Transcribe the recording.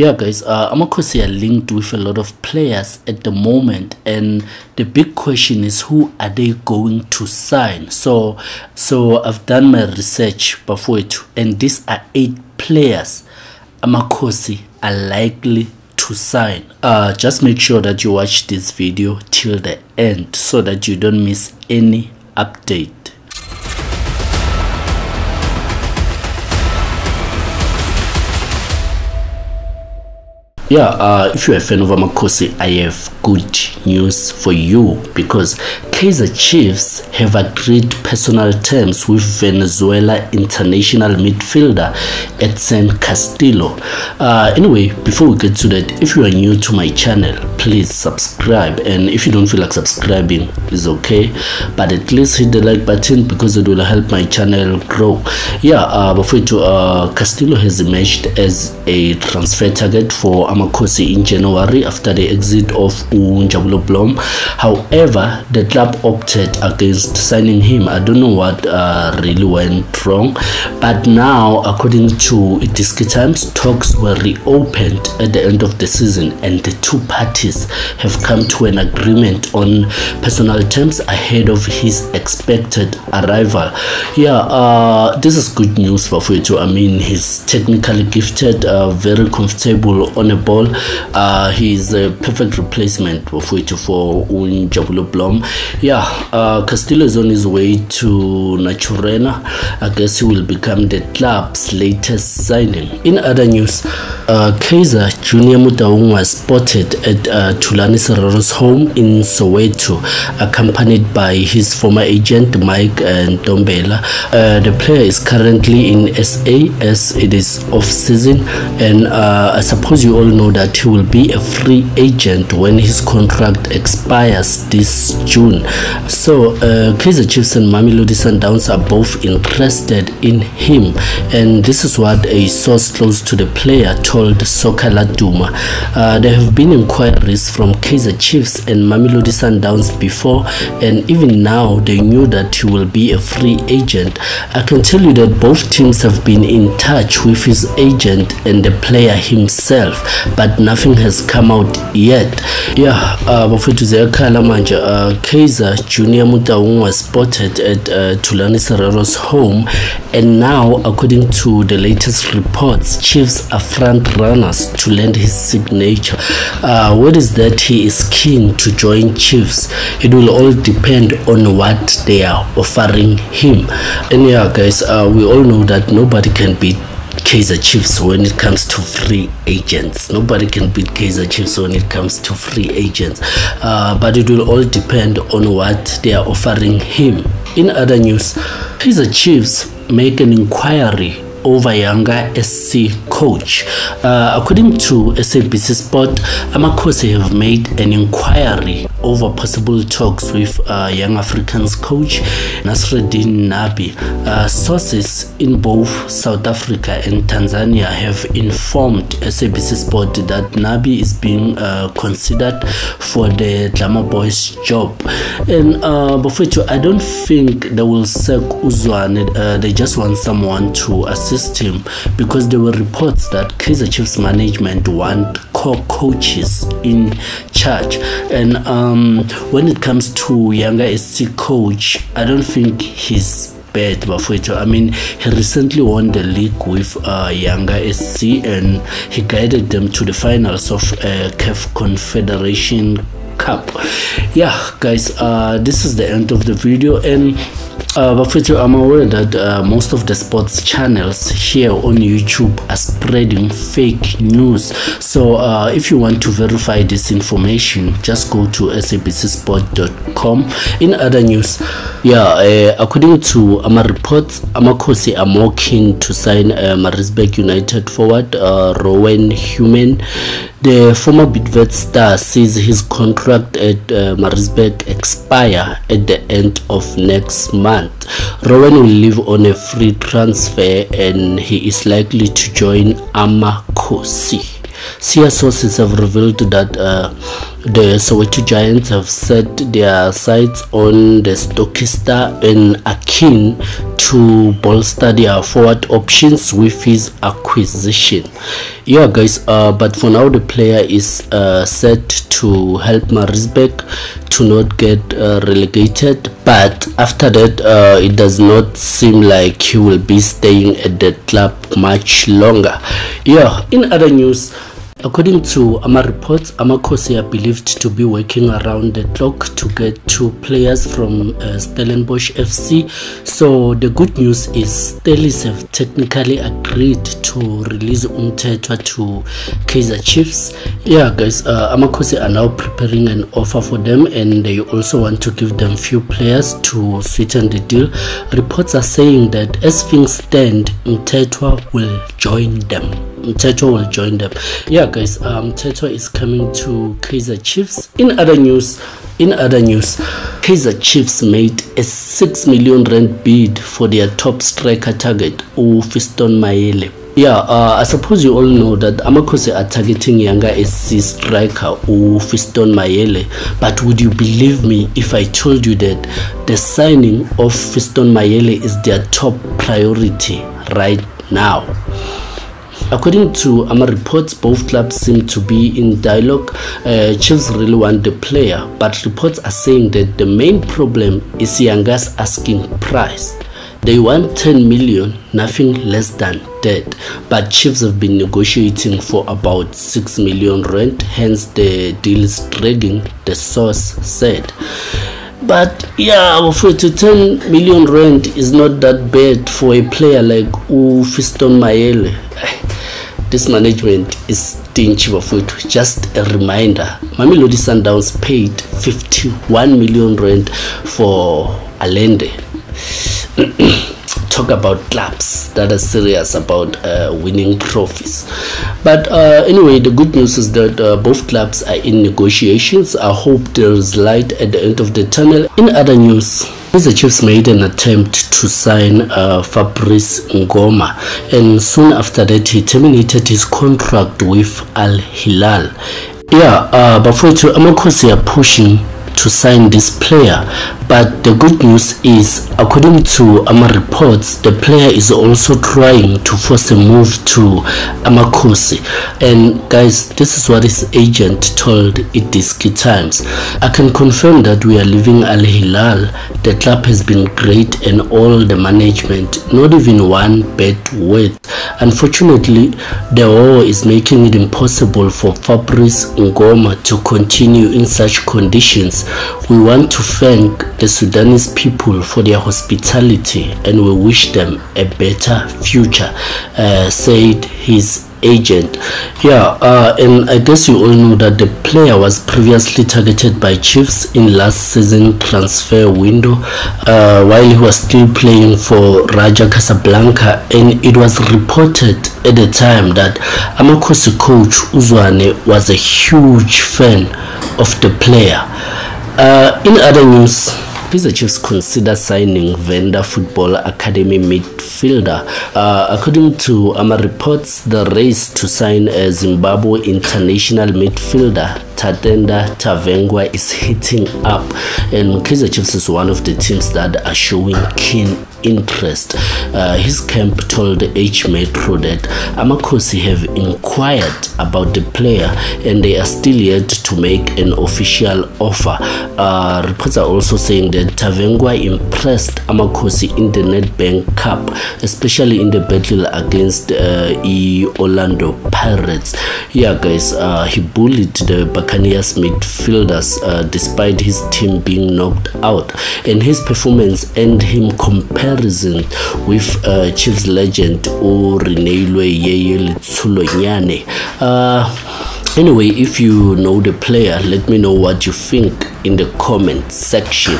yeah guys uh amakhosi are linked with a lot of players at the moment and the big question is who are they going to sign? So so i've done my research bafowethu and these are eight players amakhosi are likely to sign. Uh just make sure that you watch this video till the end so that you don't miss any update yeah uh, if you're a fan of amakosi i have good news for you because kaizer chiefs have agreed personal terms with venezuela international midfielder edson castillo. Uh, anyway before we get to that if you are new to my channel please subscribe. And if you don't feel like subscribing is okay. But at least hit the like button because it will help my channel grow. Yeah uh, before to uh, castillo has emerged as a transfer target for Amakhosi in January after the exit of Unjabulo Blom. However, the club opted against signing him. I don't know what uh, really went wrong, but now, according to Idiski Times, talks were reopened at the end of the season, and the two parties have come to an agreement on personal terms ahead of his expected arrival. Yeah, uh, this is good news for Fueto. I mean, he's technically gifted, uh, very comfortable on a ball. Uh, he's a perfect replacement for Fuito for Unjabulo Blom. Yeah, uh, Castillo is on his way to Naturena. I guess he will become the club's latest signing. In other news, uh, Kaizer Junior Motaung was spotted at uh, Serero's home in Soweto, accompanied by his former agent Mike and Dombela. Uh, the player is currently in SA as it is off season, and uh, I suppose you all know that he will be a free agent when his contract expires this June. So, uh, Kaizer Chiefs and Mamelodi Sundowns are both interested in him, and this is what a source close to the player told Soccer Laduma. Uh, there have been inquiries from Kaizer Chiefs and Mamelodi Sundowns before, and even now they knew that he will be a free agent. I can tell you that both teams have been in touch with his agent and the player himself but nothing has come out yet yeah uh, bafethu ziyakhala manje uh, kaizer junior Motaung was spotted at uh, Thulani Serero's home and now according to the latest reports chiefs are front runners to lend his signature. Uh, what is that he is keen to join chiefs? It will all depend on what they are offering him. And yeah guys uh, we all know that nobody can beat Kaizer Chiefs when it comes to free agents. Nobody can beat Kaizer Chiefs when it comes to free agents. Uh, but it will all depend on what they are offering him. In other news, Kaizer Chiefs make an inquiry over Yanga SC coach. Uh, according to SABC Sport, Amakhosi have made an inquiry over possible talks with uh, Young Africans coach Nasreddine Nabi. Uh, sources in both South Africa and Tanzania have informed SABC Sport that Nabi is being uh, considered for the Glamour Boys job. And uh, Bofecho, I don't think they will sack Uzwane. Uh, they just want someone to assist him because there were reports that Kaizer Chiefs management want core coaches in charge. And um, when it comes to Yanga SC coach, I don't think he's bad Bafweto. I mean, he recently won the league with uh, Yanga SC and he guided them to the finals of uh, CAF Confederation Cup. Yeah, guys, uh, this is the end of the video and uh, but I'm aware that uh, most of the sports channels here on YouTube are spreading fake news. So uh, if you want to verify this information, just go to sabcsport.com. In other news, yeah, uh, according to Ama reports, Amakosi are more keen to sign uh, Maritzburg United forward uh, Rowan Human. The former Bidvest star says his contract at uh, Marisburg expire at the end of next month. Rowan will live on a free transfer and he is likely to join Amakhosi. Sia sources have revealed that uh, the Soweto Giants have set their sights on the Stockista and keen to bolster their forward options with his acquisition. Yeah, guys, uh, but for now, the player is uh, set to help Maritzburg to not get uh, relegated. But after that, uh, it does not seem like he will be staying at the club much longer. Yeah, in other news, According to AMA reports, Amakhosi are believed to be working around the clock to get two players from uh, Stellenbosch FC. So the good news is Stellies have technically agreed to release Umtetwa to Kaizer Chiefs. Yeah, guys, uh, Amakhosi are now preparing an offer for them and they also want to give them few players to sweeten the deal. Reports are saying that as things stand, Umtetwa will join them. Mteto will join them. Yeah, guys, um, Teto is coming to Kaiser Chiefs. In other news, in other news, Kaiser Chiefs made a six million rand bid for their top striker target, Ufiston Maele. Yeah, uh, I suppose you all know that Amakose are targeting younger SC striker Fiston Mayele. But would you believe me if I told you that the signing of Fiston Mayele is their top priority right now? According to AMA reports, both clubs seem to be in dialogue. Uh, Chiefs really want the player, but reports are saying that the main problem is Yanga's asking price. They want 10 million, nothing less than that. But Chiefs have been negotiating for about 6 million rent, hence the deal is dragging, the source said. But yeah, for to 10 million rent is not that bad for a player like Fiston Mayele this management is stingy it. Just a reminder, Mamelodi Sundowns paid 51 million rand for Allende. Talk about clubs that are serious about uh, winning trophies. But uh, anyway, the good news is that uh, both clubs are in negotiations. I hope there is light at the end of the tunnel. In other news, the Chiefs made an attempt to sign uh, Fabrice Ngoma and soon after that he terminated his contract with Al Hilal. Yeah, uh, but for to Amakhosi are pushing to sign this player but the good news is according to AMA reports the player is also trying to force a move to Amakhosi. And guys this is what his agent told Idiski Times. I can confirm that we are leaving Al Hilal. The club has been great and all the management not even one bad word. Unfortunately the war is making it impossible for Fabrice Ngoma to continue in such conditions we want to thank the Sudanese people for their hospitality and we wish them a better future, uh, said his agent. Yeah, uh, and I guess you all know that the player was previously targeted by Chiefs in last season transfer window uh, while he was still playing for Raja Casablanca and it was reported at the time that Amakhosi coach Uzwane was a huge fan of the player. Uh, in other news, Kaizer Chiefs consider signing Venda Football Academy midfielder. Uh, according to AMA reports, the race to sign a Zimbabwe international midfielder Tatenda Tavengwa is heating up and Kaizer Chiefs is one of the teams that are showing keen interest. Uh, his camp told H Metro that Amakhosi have inquired about the player and they are still yet to make an official offer. Uh, reports are also saying that Tavengwa impressed Amakhosi in the Nedbank Cup, especially in the battle against uh, Orlando Pirates. Yeah, guys, uh, he bullied the Buccaneers midfielders uh, despite his team being knocked out, and his performance earned him comparison with uh, Chiefs legend Urinelwe Yeye Letsholonyane. Uh, Anyway, if you know the player, let me know what you think in the comment section.